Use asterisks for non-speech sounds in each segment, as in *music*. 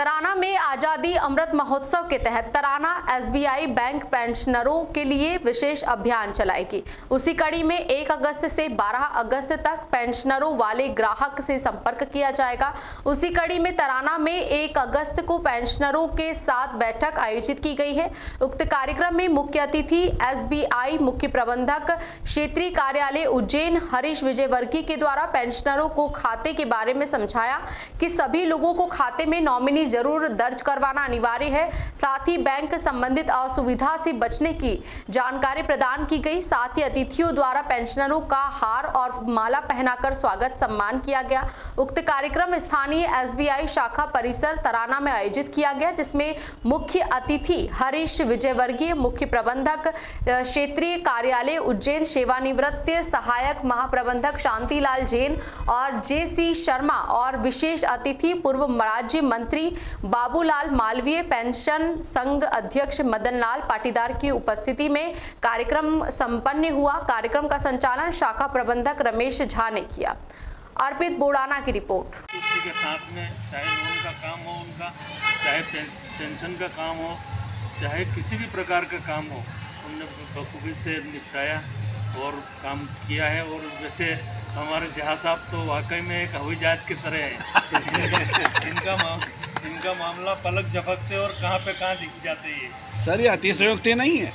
आज़ादी अमृत महोत्सव के तहत तराना एसबीआई बैंक पेंशनरों के लिए विशेष अभियान चलाएगी। उसी कड़ी में 1 अगस्त से 12 अगस्त तक पेंशनरों वाले ग्राहक से संपर्क किया जाएगा। उसी कड़ी में तराना में 1 अगस्त को पेंशनरों के साथ बैठक आयोजित की गई है। उक्त कार्यक्रम में मुख्य अतिथि एसबीआई मुख्य प्रबंधक, क्षेत्रीय कार्यालय उज्जैन, हरीश विजयवर्गीय के द्वारा पेंशनरों को खाते के बारे में समझाया कि सभी लोगों को खाते में नॉमिनी ज़रूर दर्ज करवाना अनिवार्य है। साथ ही बैंक संबंधित असुविधा से बचने की जानकारी प्रदान की गई। साथ ही अतिथियों द्वारा पेंशनरों का हार और माला पहनाकर स्वागत सम्मान किया गया। उक्त कार्यक्रम स्थानीय एसबीआई शाखा परिसर तराना में आयोजित किया गया, जिसमें मुख्य अतिथि हरीश विजयवर्गीय, मुख्य प्रबंधक क्षेत्रीय कार्यालय उज्जैन, सेवानिवृत्त, सहायक महाप्रबंधक शांतिलाल जैन और जे सी शर्मा और विशेष अतिथि पूर्व राज्य मंत्री बाबूलाल मालवीय पेंशन संघ अध्यक्ष मदनलाल पाटीदार की उपस्थिति में कार्यक्रम संपन्न हुआ। कार्यक्रम का संचालन शाखा प्रबंधक रमेश झा ने किया। अर्पित बोड़ाना की रिपोर्ट। किसी के साथ में चाहे लोन का काम हो उनका चाहे पेंशन का काम हो चाहे किसी भी प्रकार का काम हो हमने बखूबी से निपटाया और काम किया है और जैसे हमारे जहाँ साहब तो वाकई में एक हवाई जहाज़ की तरह है। *laughs* इनका इनका मामला पलक झपकते और कहाँ पे कहाँ दिख जाते ये? सर ये अतिशयोक्ति नहीं है।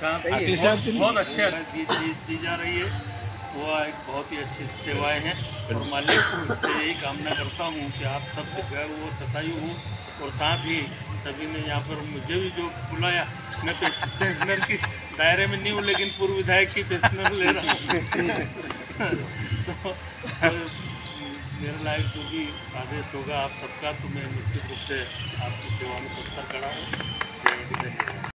कहाँ। बहुत, अतिशयोक्ति बहुत अच्छे दी, जा रही है। वो एक बहुत ही अच्छी सेवाएँ हैं। और मालिक से यही कामना करता हूँ कि आप सब है वो सतायु हूँ। और साथ ही सभी ने यहाँ पर मुझे भी जो बुलाया मैं पेंशनर की दायरे में नहीं हूँ लेकिन पूर्व विधायक की पेंशनर ले रहा हूँ। *laughs* तो तो मेरे लायक जो भी आदेश होगा आप सबका तो मैं निश्चित रूप से आपकी सेवा में तत्पर खड़ा हूँ।